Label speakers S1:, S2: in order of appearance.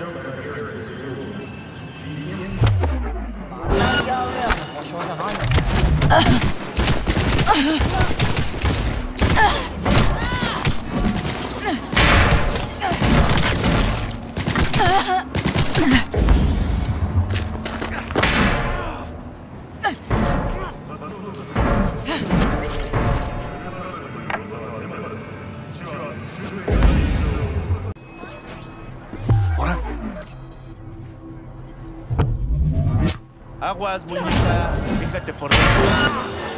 S1: 我说说好你。Ah!
S2: Aguas, bonita, Fíjate por dentro.